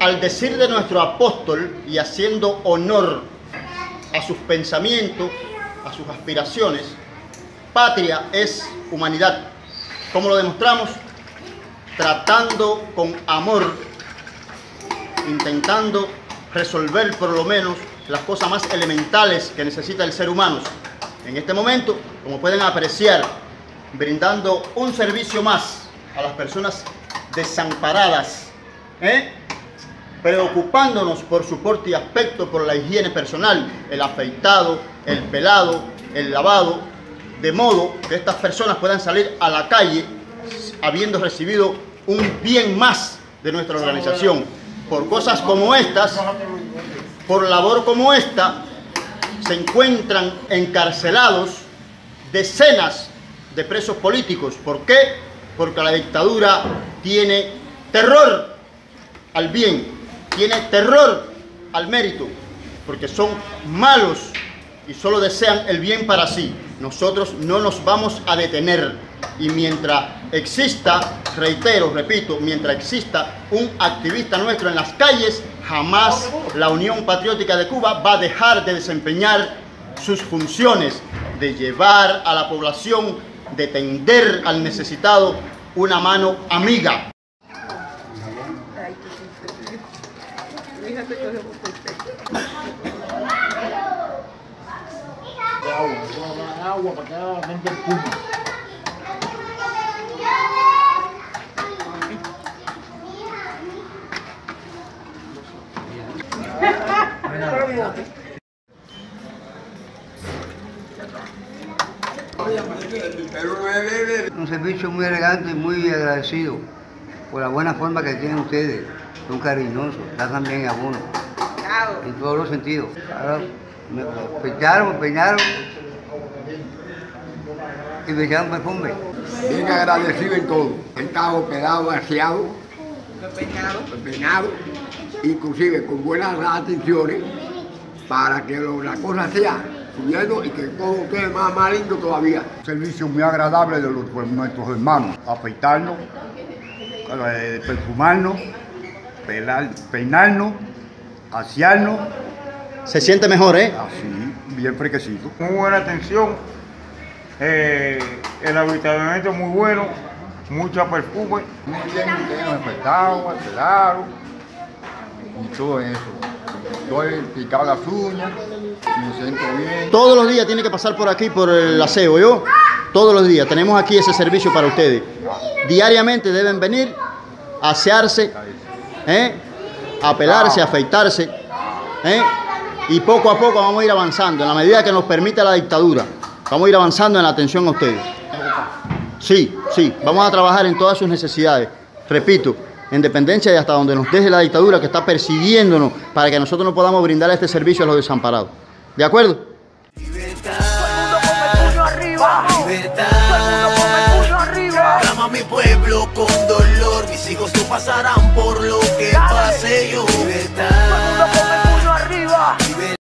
Al decir de nuestro apóstol y haciendo honor a sus pensamientos, a sus aspiraciones, patria es humanidad. Como lo demostramos? Tratando con amor, intentando resolver por lo menos las cosas más elementales que necesita el ser humano, en este momento, como pueden apreciar, brindando un servicio más a las personas desamparadas, ¿eh? preocupándonos por su porte y aspecto, por la higiene personal, el afeitado, el pelado, el lavado, de modo que estas personas puedan salir a la calle habiendo recibido un bien más de nuestra organización. Por cosas como estas, por labor como esta, se encuentran encarcelados decenas de presos políticos. ¿Por qué? Porque la dictadura tiene terror al bien, tiene terror al mérito, porque son malos y solo desean el bien para sí. Nosotros no nos vamos a detener y mientras exista, reitero, repito, mientras exista un activista nuestro en las calles, jamás la Unión Patriótica de Cuba va a dejar de desempeñar sus funciones de llevar a la población, de tender al necesitado una mano amiga. Un servicio muy elegante y muy agradecido por la buena forma que tienen ustedes. Son cariñosos, tratan bien a uno. En todos los sentidos. Ahora, me peinaron, peinaron y me echaron perfume. Bien agradecido en todo. He estado operado, aseado, peinado, inclusive con buenas atenciones para que lo- la cosa sea subiendo y que todo quede más, más lindo todavía. servicio muy agradable de los- pues, nuestros hermanos. Afeitarnos, eh, perfumarnos, pelar- peinarnos, asearnos, Se siente mejor, ¿eh? así, bien fresquecito. Muy buena atención. eh, el habitamiento muy bueno. Mucha perfume. Muy bien, nos afeitaron, pelaron y todo eso. Picado las uñas, me siento bien. Todos los días tiene que pasar por aquí por el aseo, ¿yo? Todos los días. Tenemos aquí ese servicio para ustedes. Diariamente deben venir a asearse, ¿eh? a pelarse, a afeitarse. ¿eh? Y poco a poco vamos a ir avanzando, en la medida que nos permita la dictadura. Vamos a ir avanzando en la atención a ustedes. Sí, sí, vamos a trabajar en todas sus necesidades. Repito, en dependencia de hasta donde nos deje la dictadura que está persiguiéndonos para que nosotros no podamos brindar este servicio a los desamparados. ¿De acuerdo? Clama mi pueblo con dolor, mis hijos no pasarán por lo